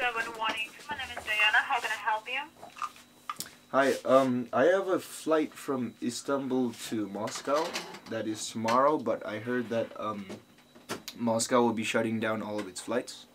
718. My name is Diana. How can I help you? Hi, um, I have a flight from Istanbul to Moscow that is tomorrow, but I heard that um, Moscow will be shutting down all of its flights.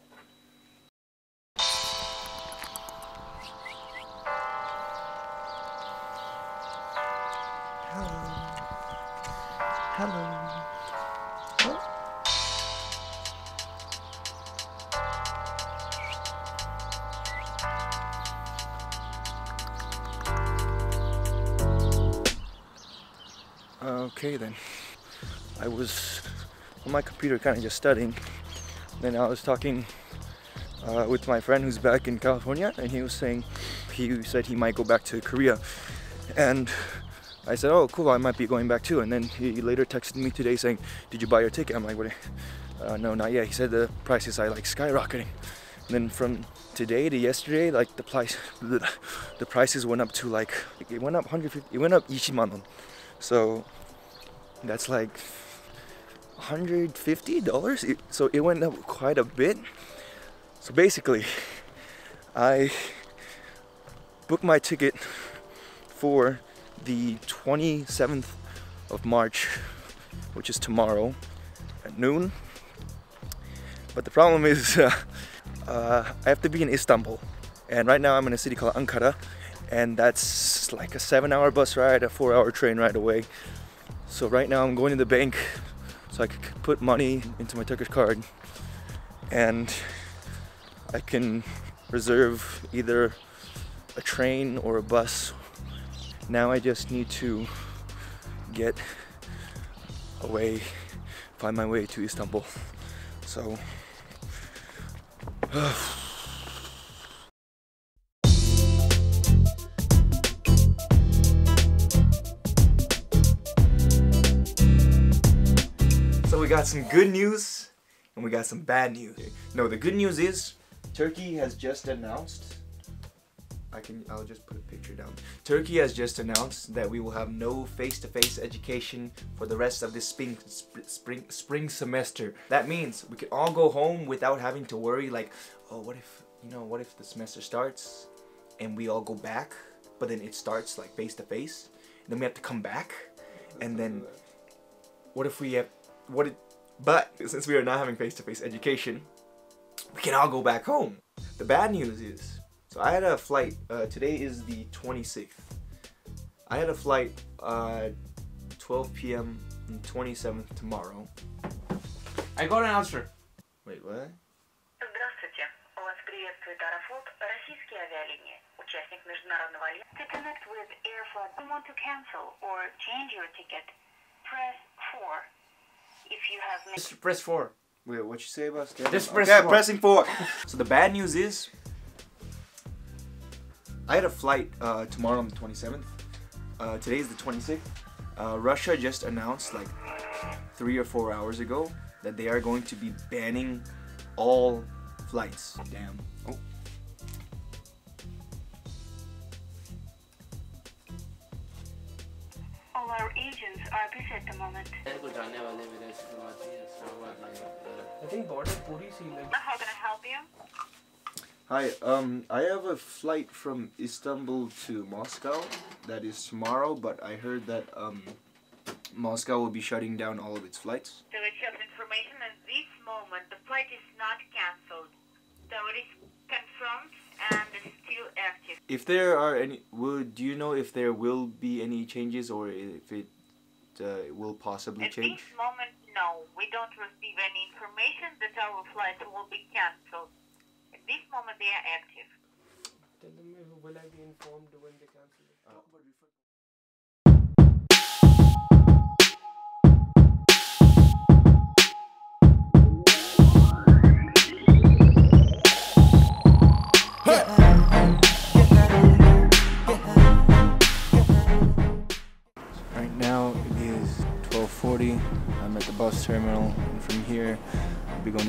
Okay then. I was on my computer kind of just studying. Then I was talking uh, with my friend who's back in California and he was saying he said he might go back to Korea and I said, "Oh, cool! I might be going back too." And then he later texted me today saying, "Did you buy your ticket?" I'm like, "What? Uh, no, not yet." He said the prices are like skyrocketing. And then from today to yesterday, like the price, the prices went up to like it went up 150. It went up 20만 So that's like 150 dollars. So it went up quite a bit. So basically, I booked my ticket for the 27th of March, which is tomorrow at noon. But the problem is, uh, uh, I have to be in Istanbul, and right now I'm in a city called Ankara, and that's like a seven-hour bus ride, a four-hour train ride away. So right now I'm going to the bank so I can put money into my Turkish card, and I can reserve either a train or a bus now I just need to get away, find my way to Istanbul. So. so uh, got some good news and we got some bad news. No, the good news is Turkey has just announced I can I'll just put a picture down. Turkey has just announced that we will have no face-to-face education for the rest of this spring spring spring semester. That means we can all go home without having to worry like, oh, what if, you know, what if the semester starts and we all go back, but then it starts like face-to-face, and then we have to come back and then what if we have what it but since we are not having face-to-face -face education, we can all go back home. The bad news is, so I had a flight, uh, today is the 26th. I had a flight uh, 12 p.m. and 27th tomorrow. I got an answer. Wait, what? To connect with Aeroflot, you want to cancel or change your ticket, press 4. If you have Just press 4. Wait, what you say about that? Just press okay, four. pressing 4. so the bad news is I had a flight uh, tomorrow on the 27th. Uh, today is the 26th. Uh, Russia just announced like three or four hours ago that they are going to be banning all flights. Damn. Oh. our agents are busy at the moment. I think border puri How can I help you? Hi, um, I have a flight from Istanbul to Moscow that is tomorrow, but I heard that um, Moscow will be shutting down all of its flights. So we have information at this moment. The flight is not cancelled. So it is confirmed and if there are any, would do you know if there will be any changes or if it uh, will possibly At change? At this moment, no. We don't receive any information that our flights will be cancelled. At this moment, they are active. tell them will I be informed when they cancel it? Right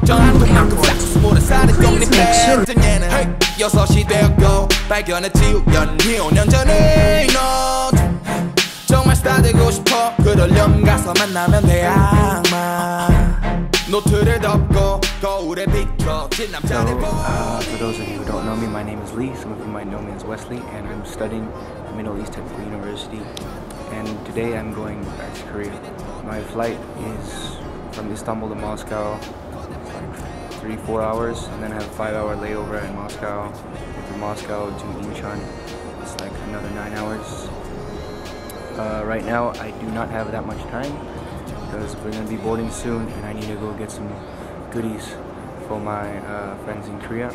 속에 걱정한 것만큼 싹수 모른 살이 독립해 얘는 헤이, 여섯이 되었고 발견했지 우연히 5년 전에 너 정말 스타 되고 싶어 그러렴 가서 만나면 돼 악마 노트를 덮고 거울에 비춰진 So, 남자를 보고 uh, for those of you who don't know me, my name is Lee. Some of you might know me as Wesley, and I'm studying at Middle East Technical University. And today I'm going back to Korea. My flight is from Istanbul to Moscow. Three, four hours, and then I have a five-hour layover in Moscow. From Moscow to Incheon, it's like another nine hours. Uh, right now, I do not have that much time because we're gonna be boarding soon, and I need to go get some goodies for my uh, friends in Korea.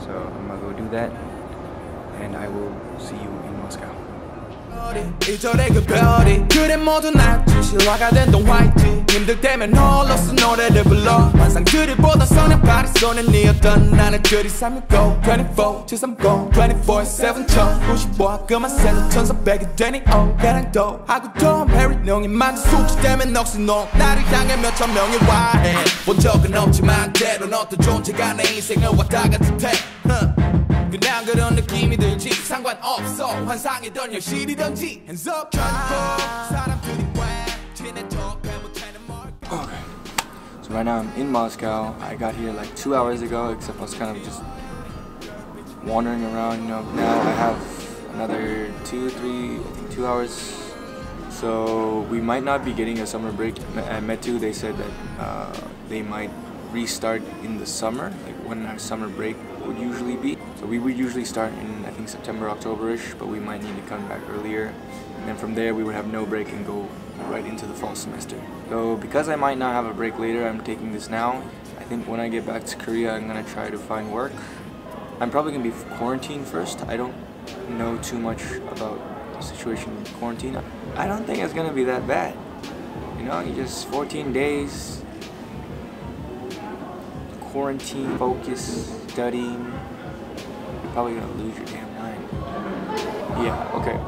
So I'm gonna go do that, and I will see you in Moscow. 이절의 그 별이. 그래 모두 낫지 실화가 된 동화있지 힘들 때면 홀로서 노래를 불러. 보던 소년 파리 손에 니었던 나는 그리 365 24 730 24-7 1095 그만 새는 천사백이 되니 oh 가랑도. 하고 또 메리 명이 만든 숙지 때문에 넋이 놓. 나를 향해 몇천 명이 와해. 본 적은 없지만 때론 어떤 존재가 내 인생을 왔다 갔을 테 huh. 그냥 그런 느낌이 들지 상관없어 환상이던 현실이던지 Hands up trying 사람들이 왜 지내 척해 못하는 뭘 So right now I'm in Moscow. I got here like two hours ago, except I was kind of just wandering around. You know, now I have another two, three, I think two hours. So we might not be getting a summer break. At Metu, they said that uh, they might restart in the summer, like when our summer break would usually be. So we would usually start in I think September, October-ish, but we might need to come back earlier. And then from there we would have no break and go right into the fall semester. So because I might not have a break later, I'm taking this now. I think when I get back to Korea, I'm gonna try to find work. I'm probably gonna be quarantined first. I don't know too much about the situation in quarantine. I don't think it's gonna be that bad. You know, you just 14 days, quarantine, focus, studying. You're probably gonna lose your damn mind. Yeah, okay.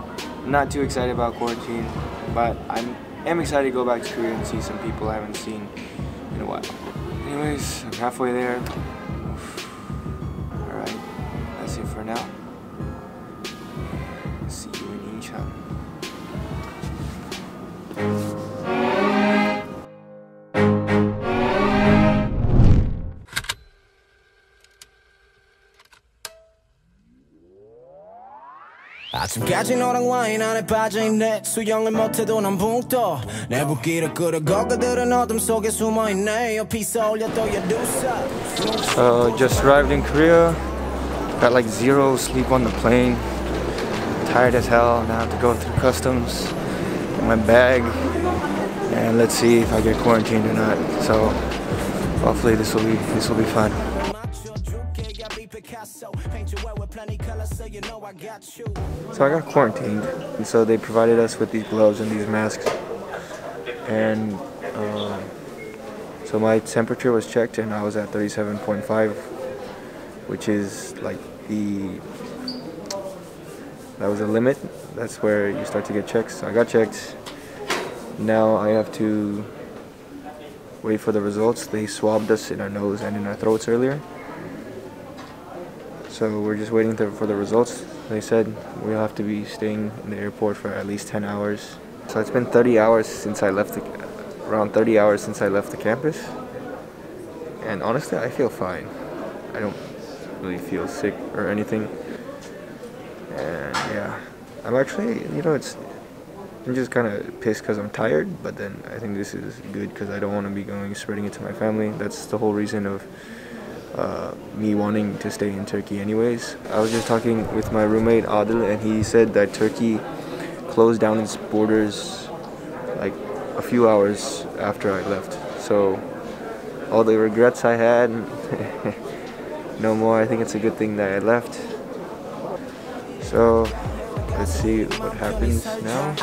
I'm not too excited about quarantine, but I'm am excited to go back to Korea and see some people I haven't seen in a while. Anyways, I'm halfway there. Alright, that's it for now. 아침까지 너랑 와인 안에 빠져있네 수영을 못해도 난 붕떠 내 붓기를 끌어고 그들은 어둠 속에 숨어있네 옆에서 올렸던 여두사 Uh, just arrived in Korea. Got like zero sleep on the plane. Tired as hell. Now I have to go through customs. Get my bag. And let's see if I get quarantined or not. So hopefully this will be this will be fun. so I got quarantined, and so they provided us with these gloves and these masks. And um, so my temperature was checked, and I was at 37.5, which is like the that was a limit. That's where you start to get checked. So I got checked. Now I have to wait for the results. They swabbed us in our nose and in our throats earlier. So we're just waiting for the results. They said we'll have to be staying in the airport for at least 10 hours. So it's been 30 hours since I left the, around 30 hours since I left the campus. And honestly, I feel fine. I don't really feel sick or anything. And yeah, I'm actually, you know, it's, I'm just kind of pissed because I'm tired, but then I think this is good because I don't want to be going spreading it to my family. That's the whole reason of uh, me wanting to stay in Turkey anyways. I was just talking with my roommate Adil and he said that Turkey closed down its borders like a few hours after I left. So all the regrets I had, no more. I think it's a good thing that I left. So let's see what happens now.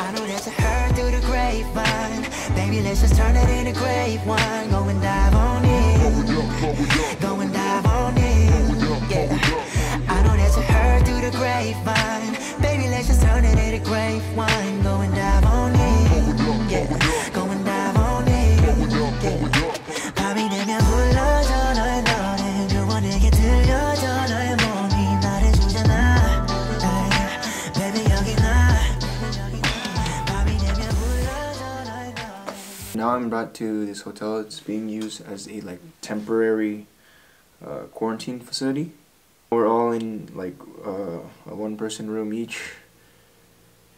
Baby, let's just turn it into wine. Go and dive on. the grapevine. Baby, let's just turn it into grape wine Go and dive on in, yeah. Go and dive on yeah Now I'm brought to this hotel. It's being used as a like temporary uh, quarantine facility. We're all in like uh, a one person room each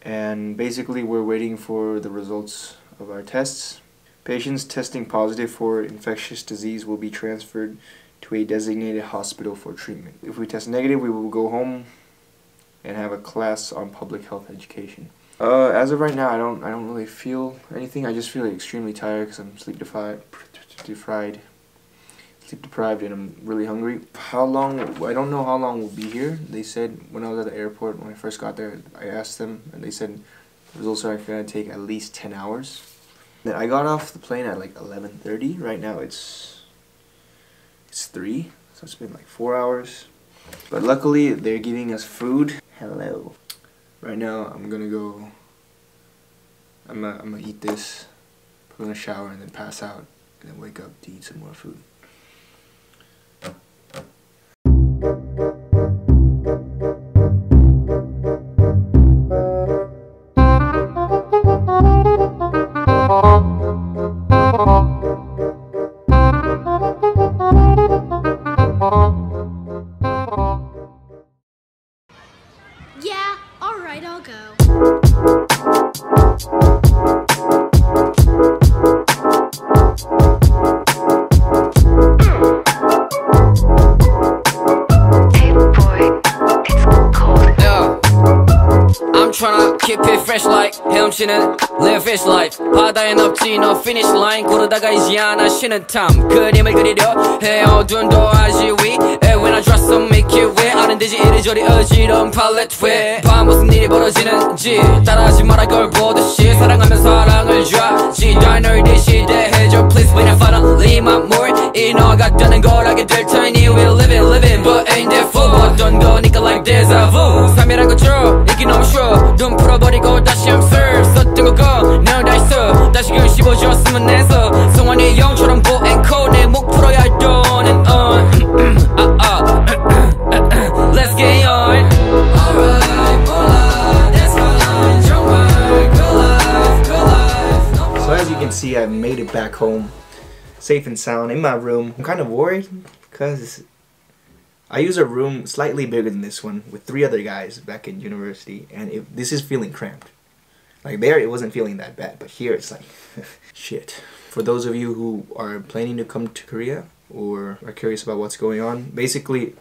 and basically we're waiting for the results of our tests. Patients testing positive for infectious disease will be transferred to a designated hospital for treatment. If we test negative, we will go home and have a class on public health education. Uh, as of right now, I don't I don't really feel anything. I just feel extremely tired because I'm sleep deprived, sleep deprived, and I'm really hungry. How long? I don't know how long we'll be here. They said when I was at the airport when I first got there, I asked them, and they said the results are gonna take at least ten hours. Then I got off the plane at like 11:30. Right now it's it's three, so it's been like four hours. But luckily they're giving us food. Hello. Right now I'm gonna go. I'm gonna, I'm gonna eat this, put in a shower, and then pass out, and then wake up to eat some more food. tryna keep it fresh like 헤엄치는 live fish life 바다엔 없지 no finish line 고르다가 이지 않아 쉬는 time 그림을 그리려 해 어두운 도화지 위 And when I drop some make it wet 아는 듯이 이리저리 어지러운 팔레트 왜밤 무슨 일이 벌어지는지 따라하지 마라 걸 보듯이 사랑하면 사랑을 줘야지 널 이 너가 되는 걸 알게 될 테니 we're living living but ain't that full 어떤 거니까 like deja vu 삶이란 거죠 이기 너무 쉬워 눈 풀어버리고 다시 I'm served 썼던 거고 널 다시 써 다시금 씹어줬으면 해서 성환이 형처럼 보앵코 내목 풀어야 할 돈은 on 아, 아. Let's get on Alright 몰라 That's fine 정말 Good life Good life So as you can see, I made it back home, safe and sound in my room. I'm kind of worried because I use a room slightly bigger than this one with three other guys back in university, and it, this is feeling cramped. Like there, it wasn't feeling that bad, but here it's like shit. For those of you who are planning to come to Korea or are curious about what's going on, basically,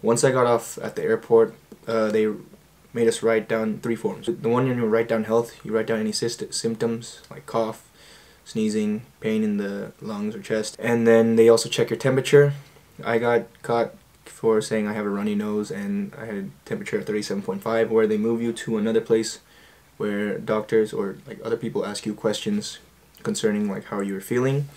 once I got off at the airport, uh, they made us write down three forms. The one you write down health, you write down any symptoms like cough, sneezing, pain in the lungs or chest, and then they also check your temperature. I got caught for saying I have a runny nose and I had a temperature of 37.5 where they move you to another place where doctors or like other people ask you questions concerning like how you're feeling.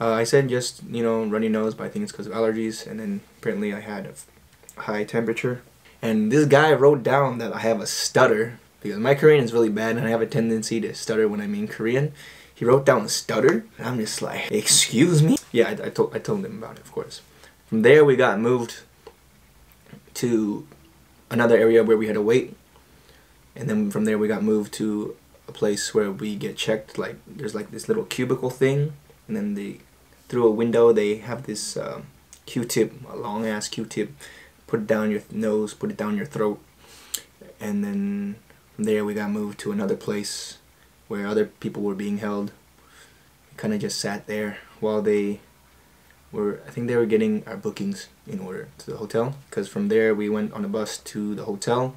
Uh, I said just you know runny nose, but I think it's because of allergies. And then apparently I had a high temperature. And this guy wrote down that I have a stutter because my Korean is really bad and I have a tendency to stutter when I'm in Korean. He wrote down stutter, and I'm just like, excuse me. Yeah, I, I told I told him about it, of course. From there, we got moved to another area where we had to wait, and then from there we got moved to a place where we get checked. Like there's like this little cubicle thing, and then they through a window they have this um, Q-tip, a long ass Q-tip. Put it down your nose, put it down your throat, and then from there we got moved to another place where other people were being held. We kind of just sat there while they were. I think they were getting our bookings in order to the hotel. Because from there we went on a bus to the hotel,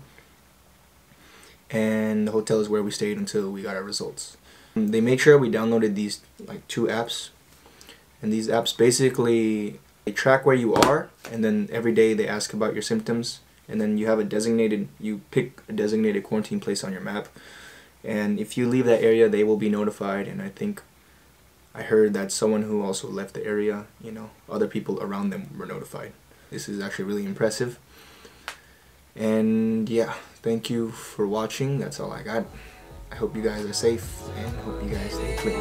and the hotel is where we stayed until we got our results. Mm, they made sure we downloaded these like two apps, and these apps basically they track where you are, and then every day they ask about your symptoms, and then you have a designated. You pick a designated quarantine place on your map, and if you leave that area they will be notified and I think I heard that someone who also left the area, you know, other people around them were notified. This is actually really impressive. And yeah, thank you for watching. That's all I got. I hope you guys are safe and hope you guys stay clean.